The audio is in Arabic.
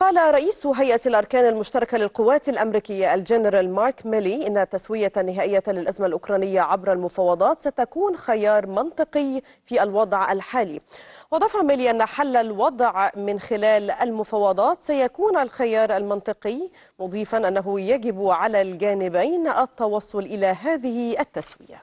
قال رئيس هيئة الأركان المشتركة للقوات الأمريكية الجنرال مارك ميلي إن التسوية النهائية للأزمة الأوكرانية عبر المفاوضات ستكون خيار منطقي في الوضع الحالي. وضاف ميلي أن حل الوضع من خلال المفاوضات سيكون الخيار المنطقي مضيفا أنه يجب على الجانبين التوصل إلى هذه التسوية.